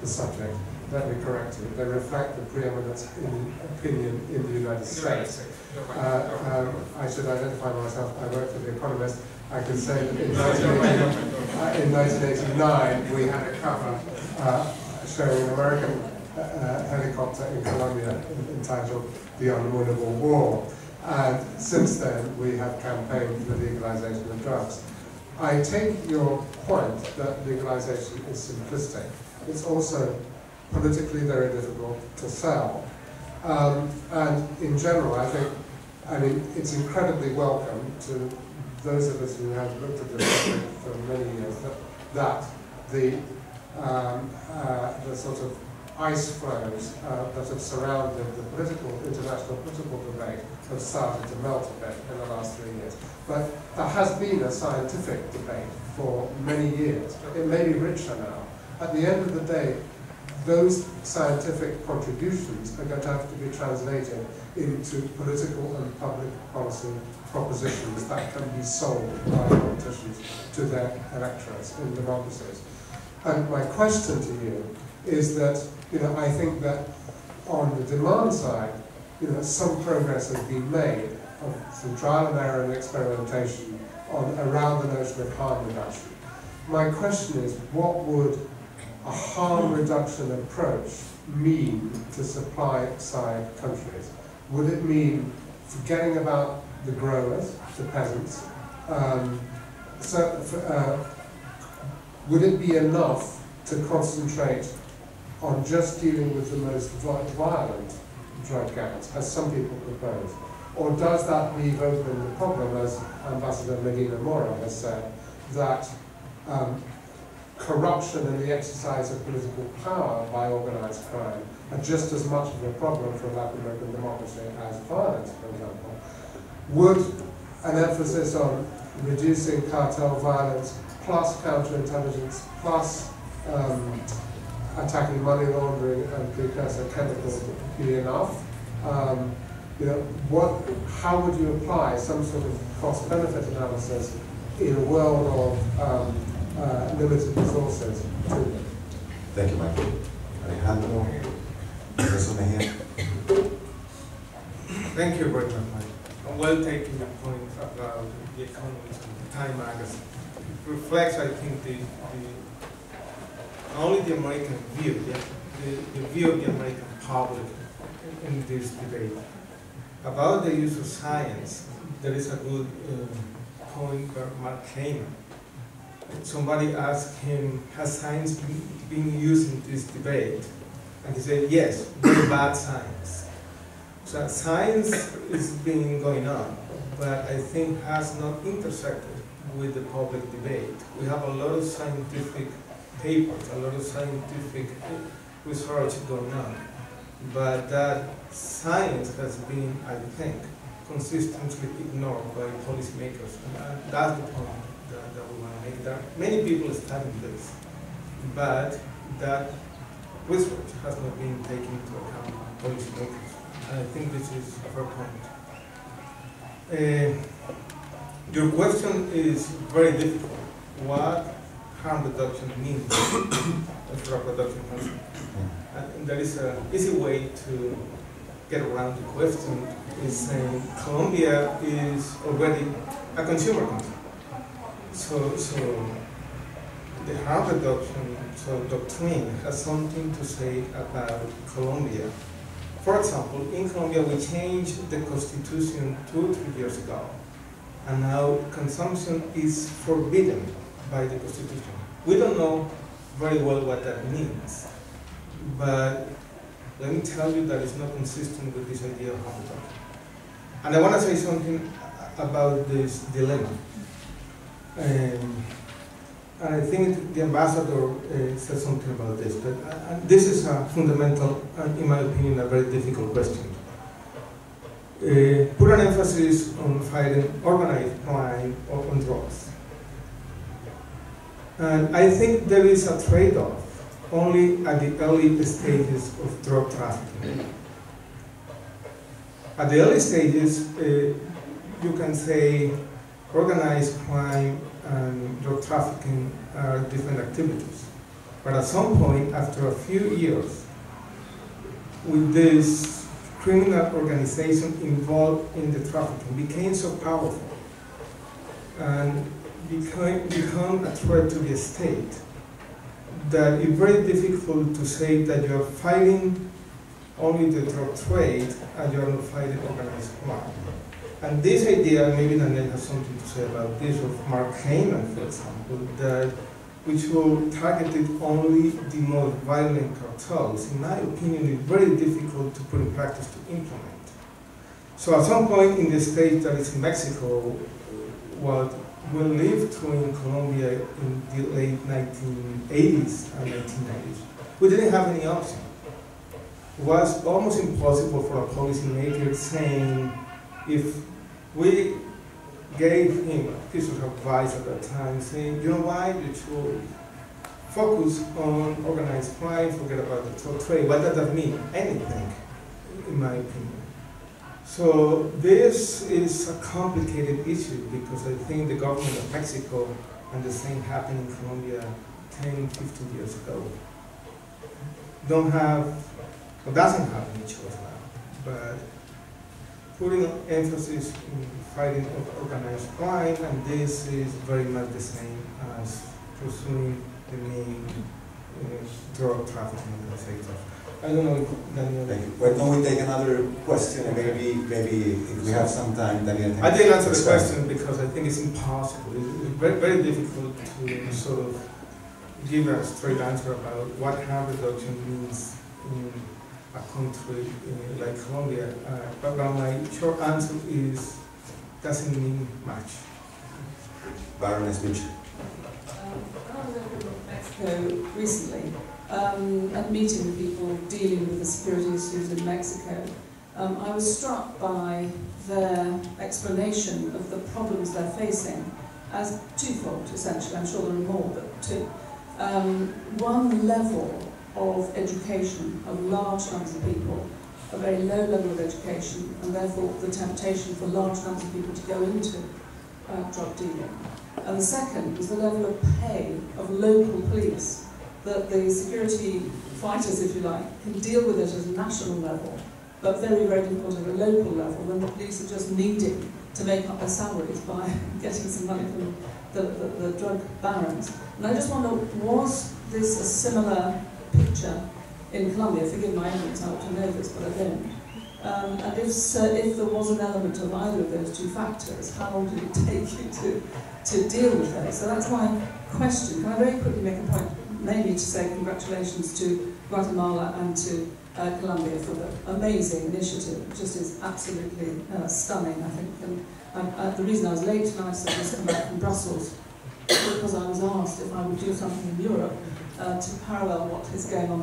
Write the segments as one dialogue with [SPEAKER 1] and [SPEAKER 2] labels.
[SPEAKER 1] the subject, let me correct you. They reflect the preeminence in opinion in the United States. Uh, um, I should identify myself. I work for The Economist. I can say that in 1989, uh, in 1989 we had a cover uh, showing an American uh, uh, helicopter in Colombia entitled The Unwinnable War. And since then, we have campaigned for the legalization of drugs. I take your point that legalization is simplistic. It's also politically very difficult to sell. Um, and in general, I think, I mean, it's incredibly welcome to those of us who have looked at this for many years that, that the, um, uh, the sort of ice floes uh, that have surrounded the political, international political debate have started to melt a bit in the last three years. But there has been a scientific debate for many years. It may be richer now. At the end of the day, those scientific contributions are going to have to be translated into political and public policy propositions that can be sold by politicians to their electorates in democracies. And my question to you is that, you know, I think that on the demand side, you know, some progress has been made of some trial and error and experimentation on around the notion of harm reduction. My question is, what would a harm reduction approach mean to supply side countries? Would it mean forgetting about the growers, the peasants? Um, so, uh, would it be enough to concentrate on just dealing with the most violent drug gangs, as some people propose? Or does that leave open the problem, as Ambassador Medina Mora has said, that um, corruption and the exercise of political power by organized crime are just as much of a problem for Latin American democracy as violence, for example? Would an emphasis on reducing cartel violence plus counterintelligence plus um, attacking money laundering and precursor chemicals be enough? Um, you know, what, how would you apply some sort of cost-benefit analysis in a world of um, uh, limited resources to them?
[SPEAKER 2] Thank you, Michael. Alejandro, Professor Mejia.
[SPEAKER 3] Thank you very much, Mike. I'm Well taken the point about the economics of Time magazine. It reflects, I think, the, the only the American view, the, the, the view of the American public in, in this debate. About the use of science, there is a good uh, point by Mark Kleiman. Somebody asked him, has science been, used in this debate? And he said, yes, very bad science. So science is been going on, but I think has not intersected with the public debate. We have a lot of scientific papers, a lot of scientific research going on. But that science has been, I think, consistently ignored by policymakers. And uh, that's the point that, that we want to make. There are many people studying this, but that research has not been taken into account by policymakers. And I think this is a fair point. Uh, your question is very difficult. What harm reduction means for a production country. And there is an easy way to get around the question is saying Colombia is already a consumer country. So, so the harm reduction so doctrine has something to say about Colombia. For example, in Colombia we changed the constitution two or three years ago, and now consumption is forbidden by the Constitution. We don't know very well what that means, but let me tell you that it's not consistent with this idea of harm And I want to say something about this dilemma. Um, I think the ambassador uh, said something about this, but uh, this is a fundamental, and in my opinion, a very difficult question. Uh, put an emphasis on fighting organized crime or on drugs. And I think there is a trade-off only at the early stages of drug trafficking. At the early stages, uh, you can say organized crime and drug trafficking are different activities. But at some point, after a few years, with this criminal organization involved in the trafficking became so powerful and became, become a threat to the state that it's very difficult to say that you're fighting only the drug trade and you're not fighting organized crime. And this idea, maybe Daniel has something to say about this, of Mark Kleiman, for example, that which will target only the most violent cartels, in my opinion, is very difficult to put in practice to implement. So at some point in the state that is in Mexico, what we lived through in Colombia in the late 1980s and 1990s, we didn't have any option. It was almost impossible for a policymaker saying, if we gave him a piece of advice at that time, saying, you know why, you should focus on organized crime, forget about the drug trade. What does that mean? Anything, in my opinion. So this is a complicated issue because I think the government of Mexico, and the same happened in Colombia 10, 15 years ago, don't have, doesn't have any choice now, but putting emphasis in fighting organized crime, and this is very much the same as pursuing the main uh, drug trafficking organization. I don't know if Daniel.
[SPEAKER 2] Thank you. Why don't we take another question and maybe, maybe if we have some time, Daniel.
[SPEAKER 3] I didn't answer the question because I think it's impossible. It's very, very difficult to sort of give a straight answer about what harm reduction means in a country uh, like Colombia. Uh, but, but my short answer is doesn't mean much.
[SPEAKER 2] Baroness Mitchell.
[SPEAKER 4] Um, I was over in Mexico recently um, and meeting with people dealing with the security issues in Mexico. Um, I was struck by their explanation of the problems they're facing as twofold, essentially. I'm sure there are more, but two. Um, one level of education of large numbers of people, a very low level of education, and therefore the temptation for large numbers of people to go into uh, drug dealing. And the second was the level of pay of local police, that the security fighters, if you like, can deal with it at a national level, but very, very difficult at a local level when the police are just needing to make up their salaries by getting some money from the, the, the drug barons. And I just wonder, was this a similar picture in Colombia? Forgive my ignorance, I ought to know this, but I don't. Um, and if, so, if there was an element of either of those two factors, how long did it take you to, to deal with those? So that's my question. Can I very quickly make a point, mainly to say congratulations to Guatemala and to uh, Colombia for the amazing initiative. It just is absolutely uh, stunning, I think. And uh, the reason I was late tonight is I just come back from Brussels because I was asked if I would do something in Europe uh, to parallel what is going on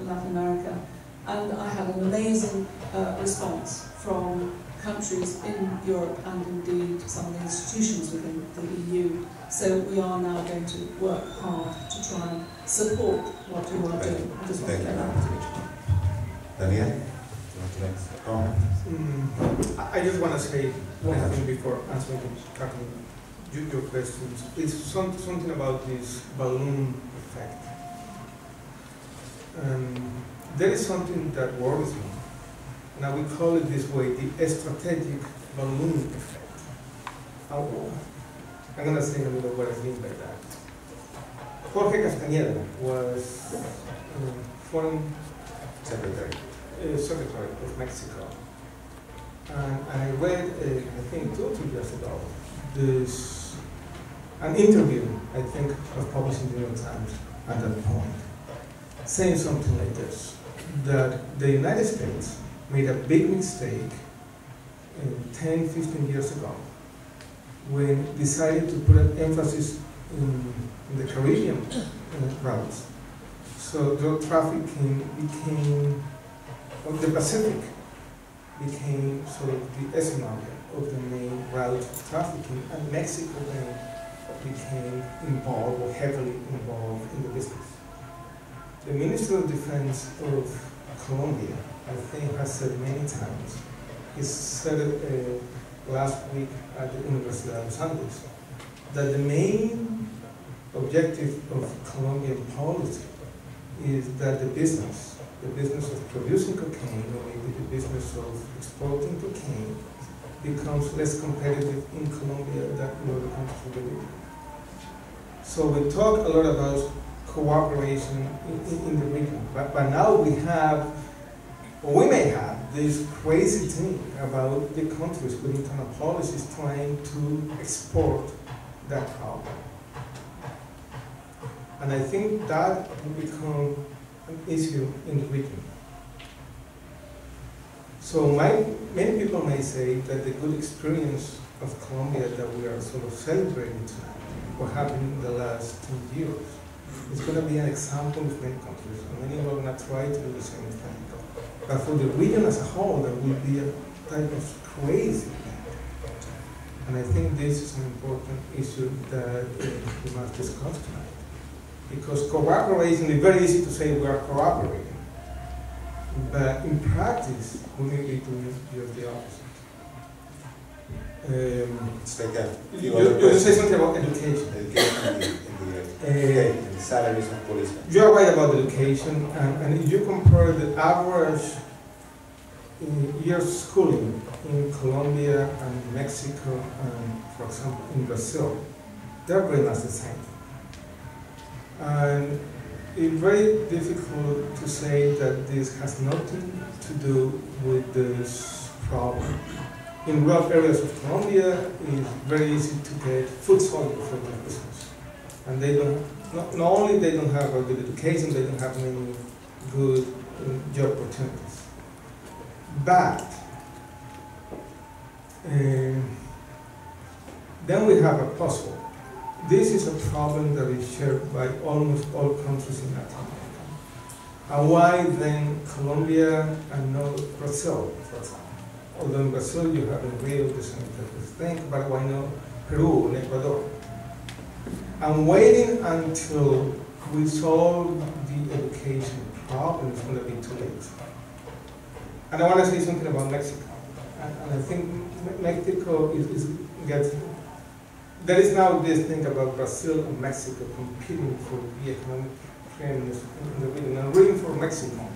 [SPEAKER 4] in Latin America. And I had an amazing uh, response from countries in Europe and indeed some of the institutions within the EU. So we are now going to work hard to try and support what you are doing. I just want
[SPEAKER 2] Thank
[SPEAKER 4] to
[SPEAKER 2] you,
[SPEAKER 4] say that.
[SPEAKER 2] Daniel, do you want to make a?
[SPEAKER 3] Mm, I I just want to say one thing before answering Catherine, your your questions. It's some, something about this balloon effect. Um, there is something that worries me. Now we call it this way, the strategic balloon effect. I'm going to say a little what I mean by that. Jorge Castañeda was um, foreign
[SPEAKER 2] Secretary.
[SPEAKER 3] uh, Secretary of Mexico. And I read, uh, I think two or three years ago, this, an interview, I think, of published in the New York Times at that point, saying something like this, that the United States made a big mistake uh, 10, 15 years ago when decided to put an emphasis in, in the Caribbean uh, routes. So drug trafficking became, or the Pacific became sort of the epicenter of the main route of trafficking, and Mexico then became involved or heavily involved in the business. The Minister of Defense of Colombia, I think, has said many times, he said it uh, last week at the University of Los Andes, that the main objective of Colombian policy is that the business, the business of producing cocaine, or maybe the business of exporting cocaine, becomes less competitive in Colombia than in other countries of the region. So we talk a lot about cooperation in, in, in the region, but, but now we have, or we may have, this crazy thing about the countries with internal policies trying to export that problem. And I think that will become an issue in the region. So my, many people may say that the good experience of Colombia that we are sort of celebrating tonight, what happened in the last two years, is going to be an example of many countries, many are going to try to do the same thing. But for the region as a whole, there will be a type of crazy thing. And I think this is an important issue that we must discuss tonight. Because cooperation is very easy to say we are cooperating. But in practice, we may be doing just the opposite. Um,
[SPEAKER 2] Let's take a
[SPEAKER 3] you,
[SPEAKER 2] few
[SPEAKER 3] you, you say something about education.
[SPEAKER 2] Education in the, in the,
[SPEAKER 3] Uh,
[SPEAKER 2] okay, in the salaries of policemen.
[SPEAKER 3] You are right about education, and, and if you compare the average uh, year schooling in Colombia and Mexico, and for example in Brazil, they're pretty much the same. And it's very difficult to say that this has nothing to do with this problem. In rough areas of Colombia, it's very easy to get food soil for their business. And they don't, not, not only they don't have a good education, they don't have many good uh, job opportunities. But um, then we have a puzzle. This is a problem that is shared by almost all countries in Latin America. And why then Colombia and not Brazil, for example? Although in Brazil you have in Rio the thing, but why not Peru and Ecuador? I'm waiting until we solve the education problem, it's gonna be too late. And I wanna say something about Mexico. And, I think Mexico is, is there is now this thing about Brazil and Mexico competing for the economic preeminence in the region. For Mexico.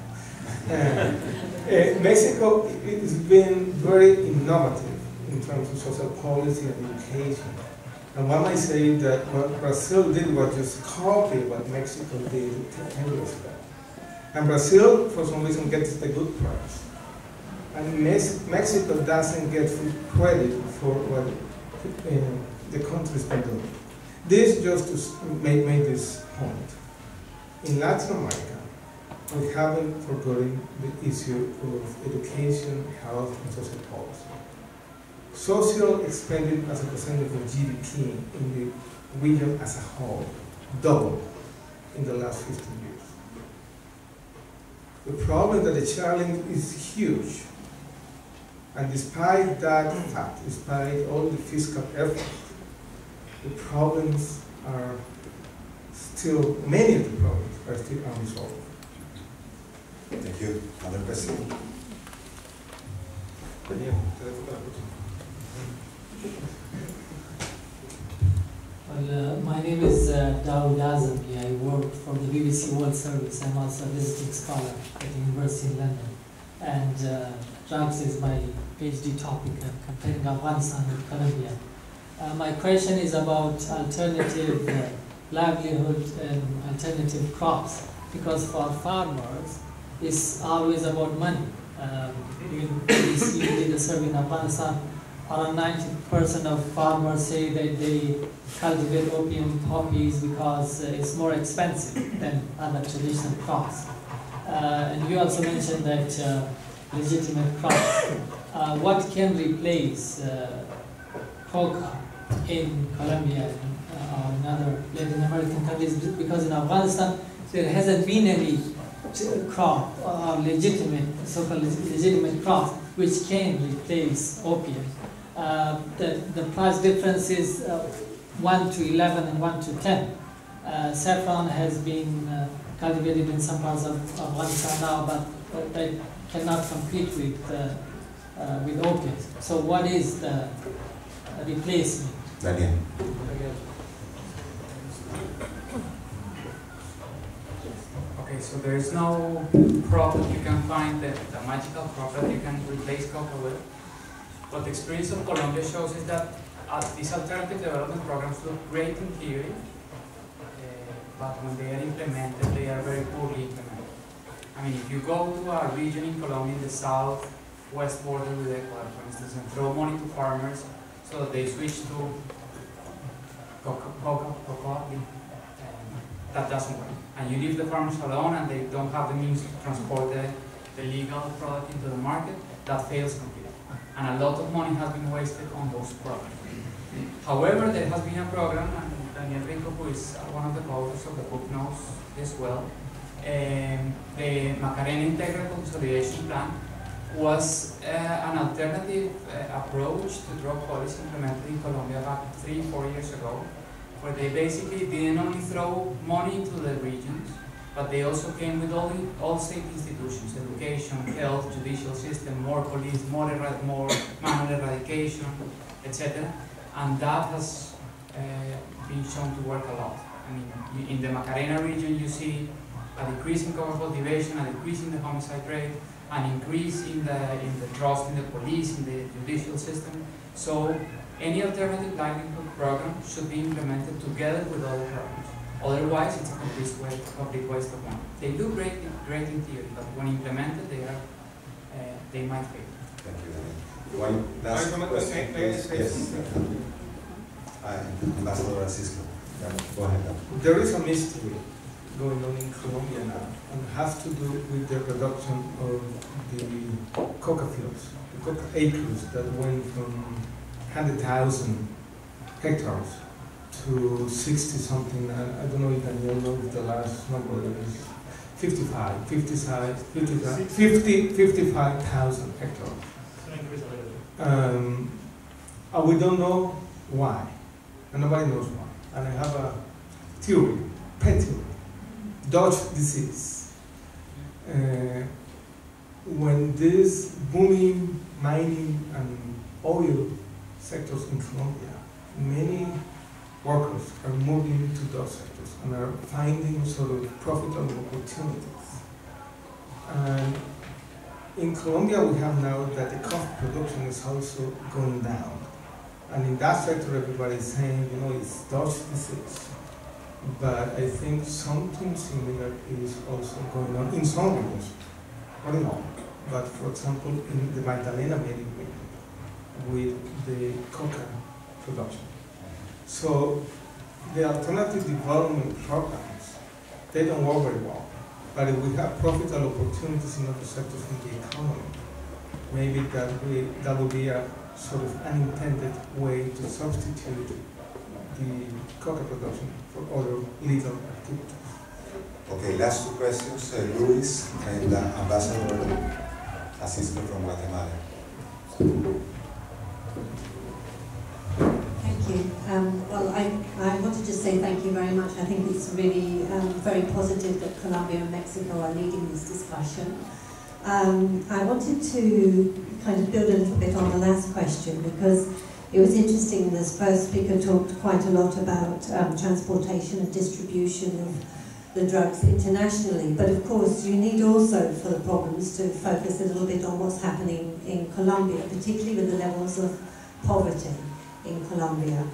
[SPEAKER 3] Uh, Mexico has been very innovative in terms of social policy and education. And one might say that what Brazil did was just copy what Mexico did 10 years ago. And Brazil, for some reason, gets the good price. And Mex- Mexico doesn't get full credit for what uh, the country's been doing. This just to make, make this point. In Latin America, we haven't forgotten the issue of education, health, and social policy. Social expenditure as a percentage of GDP in the region as a whole doubled in the last 15 years. The problem that the challenge is huge. And despite that fact, despite all the fiscal effort, the problems are still, many of the problems are still unresolved.
[SPEAKER 2] Thank you. Another question?
[SPEAKER 5] Well, uh, my name is uh, Dawood Azami. I work for the BBC World Service. I'm also a visiting scholar at the University in London. And uh, drugs is my PhD topic. I'm comparing Afghanistan with Colombia. Uh, my question is about alternative uh, livelihood and alternative crops. Because for farmers, it's always about money. Um, you did a survey in Afghanistan, around 90% of farmers say that they cultivate opium poppies because uh, it's more expensive than other traditional crops. Uh, and you also mentioned that uh, legitimate crops. Uh, what can replace uh, coca in Colombia uh, or in other Latin American countries because in Afghanistan there hasn't been any crop or legitimate, so-called legitimate crop which can replace opium. Uh, the, the price difference is uh, 1 to 11 and 1 to 10. Uh, saffron has been uh, cultivated in some parts of Afghanistan now, but uh, they cannot compete with, uh, uh, with opium. So what is the replacement?
[SPEAKER 2] Daniel.
[SPEAKER 6] Okay, so there is no crop that you can find that the magical crop that you can replace coca with. What the experience of Colombia shows is that uh, these alternative development programs look great in theory, uh, but when they are implemented, they are very poorly implemented. I mean, if you go to a region in Colombia in the south west border with Ecuador, for instance, and throw money to farmers so that they switch to coca, cocoa, um, that doesn't work and you leave the farmers alone and they don't have the means to transport the, the legal product into the market, that fails completely. And a lot of money has been wasted on those programs. However, there has been a program, and Daniel Rico, who is one of the co-authors of the book, knows this well. Um, the Macarena Integral Consolidation Plan was uh, an alternative uh, approach to drug policy implemented in Colombia about three, four years ago where they basically didn't only throw money into the regions, but they also came with all, the, all state institutions, education, health, judicial system, more police, more, more manual eradication, etc. And that has uh, been shown to work a lot. I mean, in the Macarena region, you see a decrease in coca cultivation, a decrease in the homicide rate, an increase in the, in the trust in the police, in the judicial system. So any alternative livelihood program should be implemented together with other programs. Otherwise, it's a complete waste, complete waste of money. They do great, great in theory, but when implemented, they are, uh, they might fail.
[SPEAKER 2] Thank you, Daniel. One last question,
[SPEAKER 3] may- may I
[SPEAKER 2] please. Yes.
[SPEAKER 3] something?
[SPEAKER 2] Ambassador Francisco. Go ahead.
[SPEAKER 3] There is a mystery going on in Colombia now, and has to do with the reduction of the coca fields, the coca acres that went from hundred thousand hectares to sixty something, I, I don't know if Daniel knows the last number is fifty-five, fifty-five, fifty, fifty-five thousand hectares. Um, and we don't know why, and nobody knows why. And I have a theory, pet theory, Dutch disease. Uh, when this booming mining and oil sectors in Colombia, many workers are moving to those sectors and are finding sort of profitable opportunities. And in Colombia, we have now that the coffee production is also going down. And in that sector, everybody is saying, you know, it's Dutch disease. But I think something similar is also going on in some regions, not in all. But for example, in the Magdalena region, with the coca production. So the alternative development programs, they don't work very well. But if we have profitable opportunities in other sectors in the economy, maybe that we, that would be a sort of unintended way to substitute the coca production for other legal activities.
[SPEAKER 2] Okay, last two questions, uh, Luis and uh, Ambassador Francisco from Guatemala.
[SPEAKER 7] Thank you. Um, well, I, I want to just say thank you very much. I think it's really um, very positive that Colombia and Mexico are leading this discussion. Um, I wanted to kind of build a little bit on the last question because it was interesting. This first speaker talked quite a lot about um, transportation and distribution of the drugs internationally. But of course, you need also for the problems to focus a little bit on what's happening in Colombia, particularly with the levels of poverty in Colombia.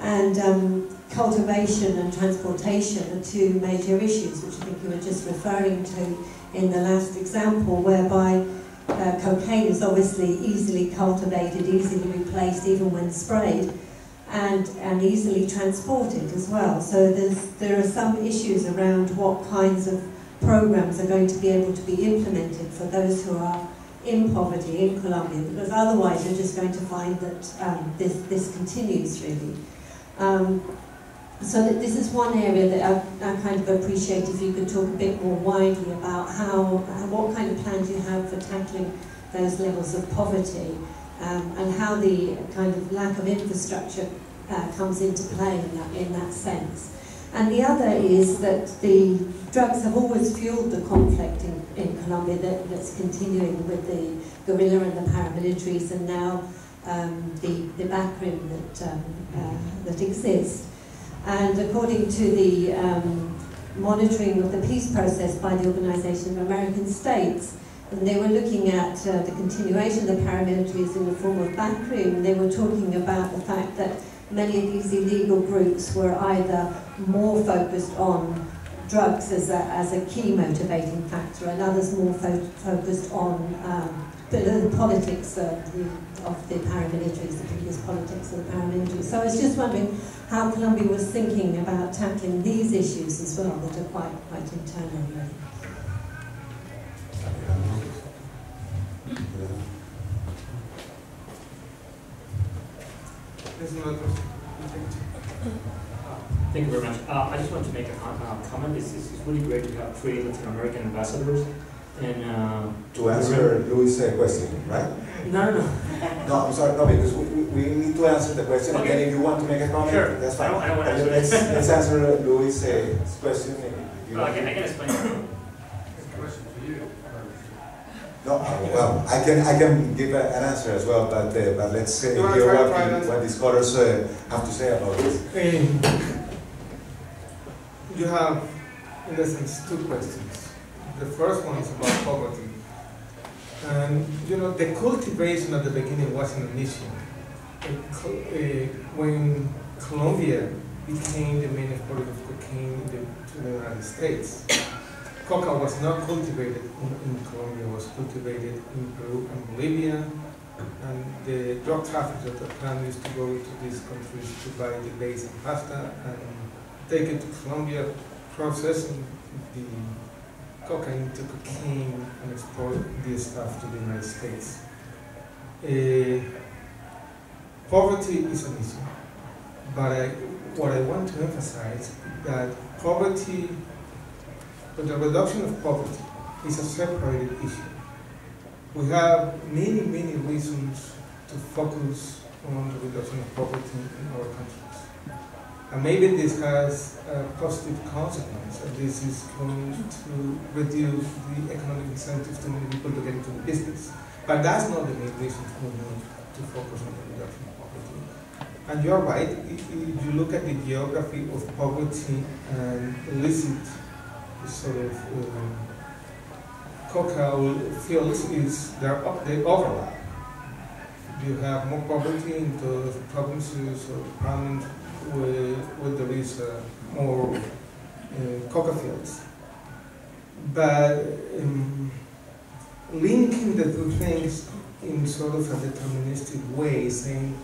[SPEAKER 7] And um, cultivation and transportation are two major issues, which I think you were just referring to in the last example, whereby uh, cocaine is obviously easily cultivated, easily replaced, even when sprayed, and, and easily transported as well. So there's, there are some issues around what kinds of programs are going to be able to be implemented for those who are in poverty in Colombia, because otherwise you're just going to find that um, this, this continues really. Um, so that this is one area that I, I kind of appreciate if you could talk a bit more widely about how, what kind of plans you have for tackling those levels of poverty um, and how the kind of lack of infrastructure uh, comes into play in that, in that sense. And the other is that the drugs have always fueled the conflict in, in Colombia that, that's continuing with the guerrilla and the paramilitaries and now um, the, the BACRIM that, um, uh, that exists. And according to the um, monitoring of the peace process by the Organization of American States, and they were looking at uh, the continuation of the paramilitaries in the form of BACRIM, they were talking about the fact that many of these illegal groups were either more focused on drugs as a, as a key motivating factor and others more fo focused on um, politics the, of the paramilitaries, the previous politics of the paramilitaries. So I was just wondering how Colombia was thinking about tackling these issues as well that are quite, quite internal. Really.
[SPEAKER 8] Thank you very much. Uh, I just want to make a uh, comment. It's, it's, really great to have three Latin American ambassadors. And uh,
[SPEAKER 2] to answer Luis' uh, question, right?
[SPEAKER 8] No, no, no.
[SPEAKER 2] No, I'm sorry. No, because we, we need to answer the question, okay. and then if you want to make a comment,
[SPEAKER 8] sure.
[SPEAKER 2] that's fine.
[SPEAKER 8] I don't, I don't want to answer
[SPEAKER 2] let's, let's answer Luis' uh, question.
[SPEAKER 8] Well, I can, I can explain.
[SPEAKER 1] question for you.
[SPEAKER 2] No, well, I can I can give a, an answer as well, but uh, but let's uh, hear what, the, what the scholars uh, have to say about this.
[SPEAKER 3] you have, in essence, two questions. The first one is about poverty. And, you know, the cultivation at the beginning wasn't an issue. When Colombia became the main exporter of cocaine to the United States, coca was not cultivated in, Colombia, was cultivated in Peru and Bolivia, and the drug traffickers at the time used to go to these countries to buy the base and pasta and take it to Colombia, processing the cocaine to cocaine and export this stuff to the United States. Uh, poverty is an issue, but I, what I want to emphasize that poverty, the reduction of poverty is a separated issue. We have many, many reasons to focus on the reduction of poverty in our countries. And maybe this has a positive consequence, and this is going to reduce the economic incentives to many people to get into the business. But that's not the main reason we need to focus on the reduction of poverty. And you're right, if you look at the geography of poverty and illicit sort of um, coca fields is they're up, they overlap. You have more poverty in the provinces or prominent where, where there is uh, more uh, coca fields. But um, linking the two things in sort of a deterministic way, saying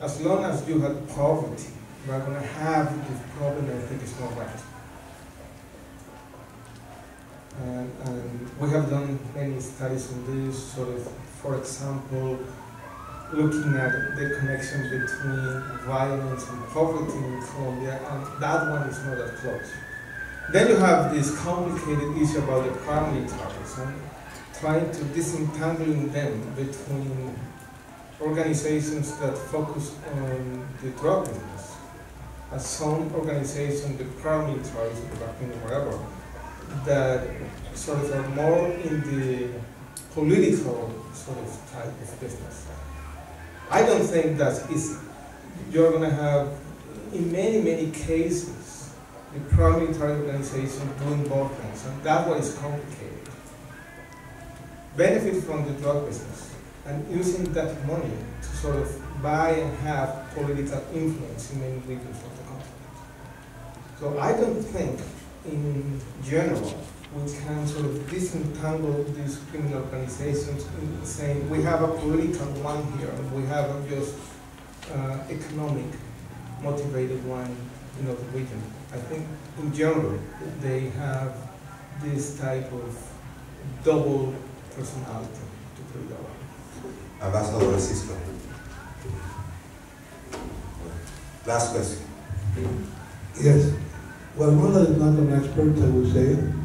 [SPEAKER 3] as long as you have poverty, we're going to have this problem, I think it's not right. And, and we have done many studies on this, sort of, for example, looking at the connection between violence and poverty in Colombia, and that one is not that close. Then you have this complicated issue about the and trying to disentangling them between organizations that focus on the drug business, as some organizations, the paramilitaries, the whatever, that sort of are more in the political sort of type of business. I don't think that is, you're going to have, in many, many cases, the paramilitary organization doing both things, and that one is complicated. Benefit from the drug business, and using that money to sort of buy and have political influence in many regions of the country. So I don't think, in general, we can sort of disentangle these criminal organizations in saying we have a political one here, and we have a just uh, economic motivated one in other region. I think in general they have this type of double personality, to put it that way.
[SPEAKER 2] Ambassador Francisco. Last question.
[SPEAKER 9] Yes. Well, Roland is not an expert, I would say.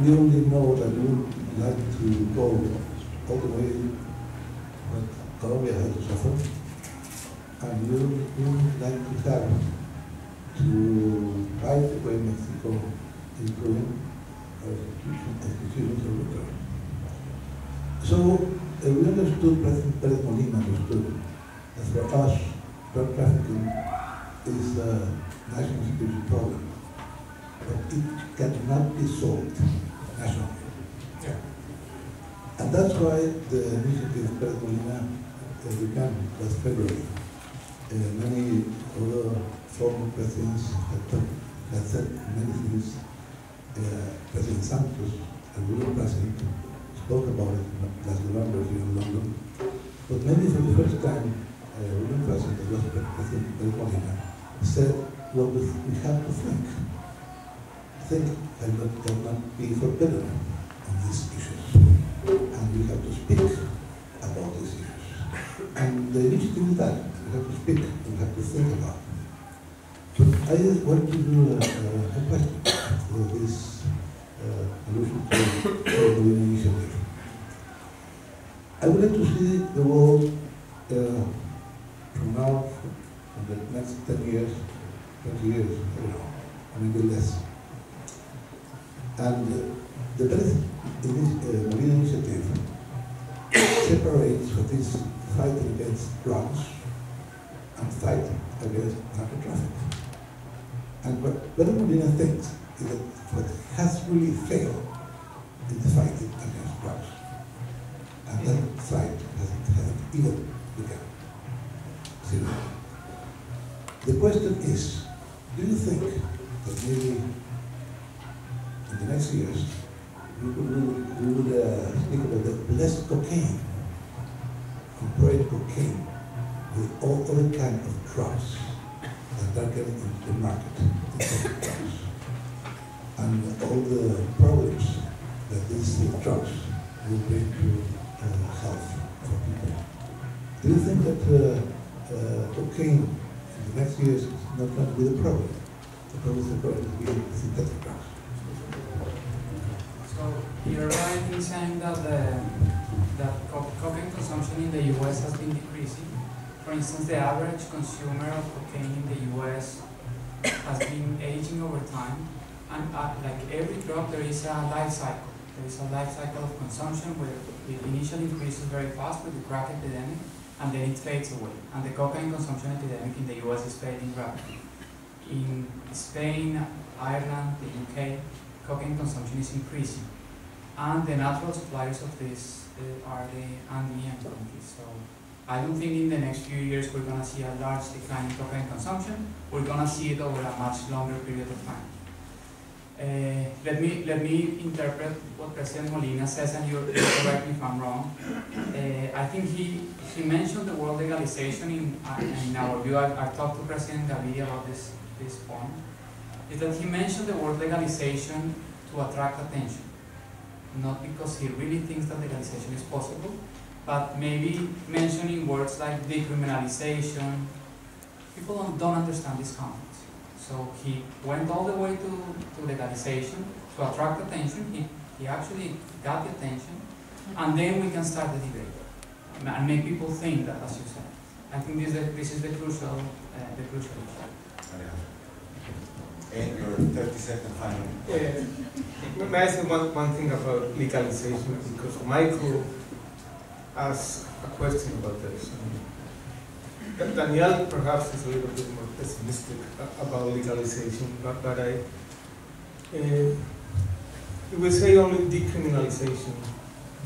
[SPEAKER 9] We only know that we would like to go all the way what Colombia has to suffer. And we would, like to have to fight the way Mexico is institution, institutions over there. So uh, we understood, President Perez Molina understood, that for us, drug trafficking is a national security problem, but it cannot be solved nationally.
[SPEAKER 3] Yeah.
[SPEAKER 9] And that's why the initiative Perez Molina uh, began last February. Uh, many other former presidents have, talked, have said many things. Uh, President Santos, a ruling president, spoke about it last November here in London. But maybe for the first time, a ruling president, President Perez Molina, said, well, we, we have to think. Think not, cannot be forbidden on these issues. And we have to speak about these issues. And the initiative is that. We have to speak, we have to think about it. But I just want to do a, a question for this uh, allusion to the initiative. I would like to see the world uh, from now, from the next 10 years, 20 years, don't know, maybe less. Health for people. Do you think that uh, uh, cocaine in the next years is not going to be the problem? The problem is going to be synthetic drugs.
[SPEAKER 6] So you're right in saying that the that co- cocaine consumption in the U.S. has been decreasing. For instance, the average consumer of cocaine in the U.S. has been aging over time, and uh, like every drug, there is a life cycle. There is a life cycle of consumption where it initially increases very fast with the crack epidemic, and then it fades away. And the cocaine consumption epidemic in the U.S. is fading rapidly. In Spain, Ireland, the UK, cocaine consumption is increasing. And the natural suppliers of this uh, are the Andean countries. So I don't think in the next few years we're going to see a large decline in cocaine consumption. We're going to see it over a much longer period of time. Uh, let me let me interpret what President Molina says, and you correct me if I'm wrong. Uh, I think he he mentioned the word legalization in uh, in our view. I, I talked to President Gaviria about this this point. Is that he mentioned the word legalization to attract attention, not because he really thinks that legalization is possible, but maybe mentioning words like decriminalization. People don't, don't understand this concepts. So he went all the way to, to legalization to attract attention. He, he actually got the attention, and then we can start the debate and make people think that, as you said. I think this is the, this is the crucial uh, the crucial issue.
[SPEAKER 2] And your 30 second final.
[SPEAKER 3] Uh, may I say one, one thing about legalization? Because Michael asked a question about this. Daniel perhaps is a little bit more pessimistic about legalization, but, but I, uh, it will say only decriminalization.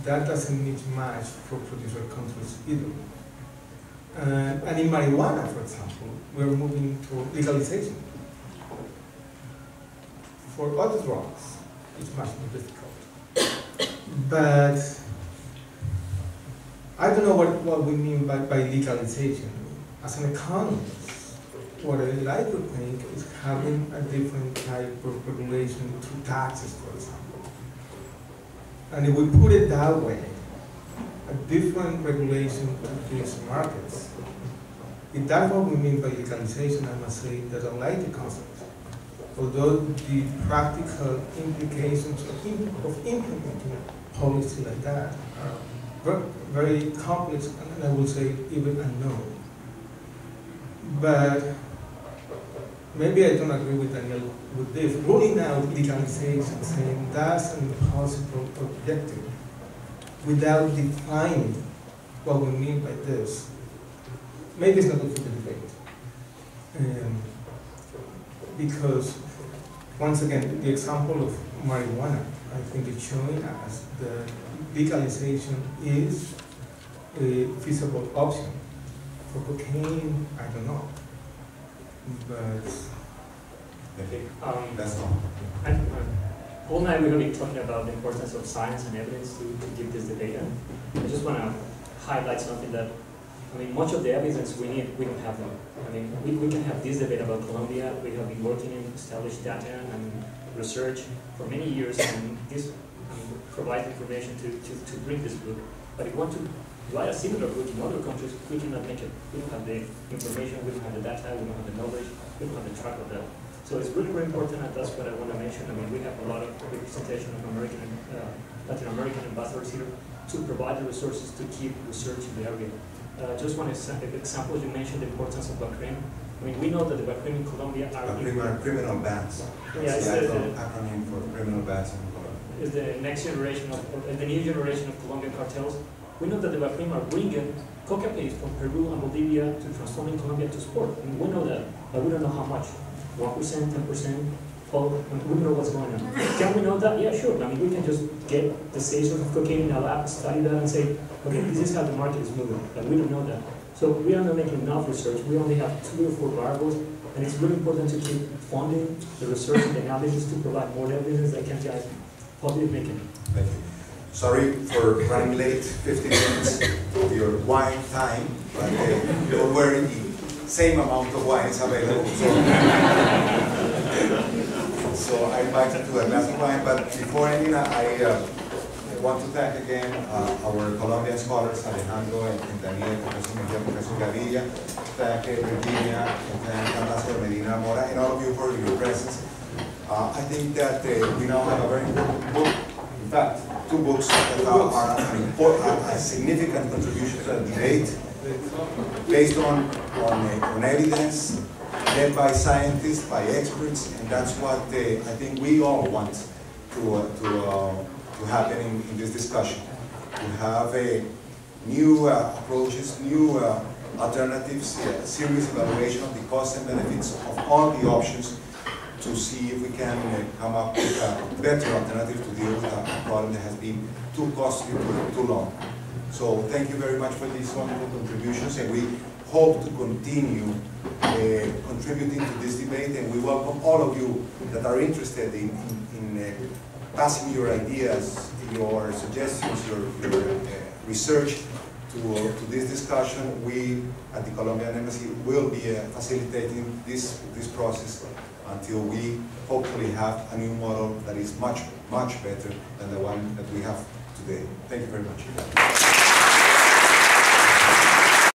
[SPEAKER 3] That doesn't need much for producer countries either. Uh, and in marijuana, for example, we're moving to legalization. For other drugs, it's much more difficult. But I don't know what, what we mean by, by legalization. As an economist, what I like to think is having a different type of regulation through taxes, for example. And if we put it that way, a different regulation to these markets, if that's what we mean by legalization, I must say that I like the concept. Although the practical implications of, im- of implementing policy like that are very complex and I will say even unknown. But maybe I don't agree with Daniel with this. Ruling out legalization, saying that's an impossible objective without defining what we mean by this, maybe it's not good for the debate. Um, because, once again, the example of marijuana, I think it's showing us that legalization is a feasible option. For cocaine, I don't know. But
[SPEAKER 8] Okay, um,
[SPEAKER 2] That's all.
[SPEAKER 8] and, uh, Paul and we're gonna be talking about the importance of science and evidence to, to give this debate. And I just wanna highlight something that, I mean, much of the evidence we need, we don't have them. I mean, we, we can have this debate about Colombia, we have been working in established data and research for many years, and this I mean, provides information to, to, to bring this book. But if you want to write a similar book in other countries, we cannot make it. We don't have the information, we don't have the data, we don't have the knowledge, we don't have the track of that. So it's really, very important, and that's what I want to mention. I mean, we have a lot of representation of American, uh, Latin American ambassadors here to provide the resources to keep research in the area. Uh, just one example, you mentioned the importance of BACRIM. I mean, we know that the BACRIM in Colombia are.
[SPEAKER 2] Criminal, criminal bans.
[SPEAKER 8] Yeah,
[SPEAKER 2] It's
[SPEAKER 8] it's
[SPEAKER 2] the
[SPEAKER 8] the-
[SPEAKER 2] acronym- for criminal bans in Colombia.
[SPEAKER 8] is the next generation of, of the new generation of Colombian cartels. We know that the BACRIM are bringing coca paste from Peru and Bolivia to transforming Colombia to sport. We know that, but we don't know how much. One percent, ten percent, all, we don't know what's going on. Can we know that? Yeah, sure. I mean, we can just get the station of cocaine in a lab, study that, and say, okay, this is how the market is moving. But we don't know that. So we are not making enough research. We only have two or four variables, and it's really important to keep funding the research and the analysis to provide more evidence that can drive positive making.
[SPEAKER 2] Thank you. Sorry for running late, 15 minutes of your wine time, but uh, you were in the same amount of wines available. So, so I invited to a glass of wine, but before ending, I uh, want to thank again uh, our Colombian scholars, Alejandro and and Daniel, Professor Mejia, Professor Gaviria, thank uh, Virginia, and thank Ambassador Medina Mora, and all of you for your presence. Uh, I think that uh, we now have a very important book, in fact, two books that are, are an important, a significant contribution to the debate, based on, on, uh, on evidence, led by scientists, by experts, and that's what uh, I think we all want to, uh, to, uh, to happen in, in this discussion. To have a new uh, approaches, new uh, alternatives, serious evaluation of the costs and benefits of all the options to see if we can uh, come up with a better alternative to deal with a problem that has been too costly for too long. So thank you very much for these wonderful contributions, and we hope to continue uh, contributing to this debate, and we welcome all of you that are interested in, in, in uh, passing your ideas, your suggestions, your, your uh, research to, to this discussion. We at the Colombian Embassy will be uh, facilitating this, this process until we hopefully have a new model that is much, much better than the one that we have today. Thank you very much.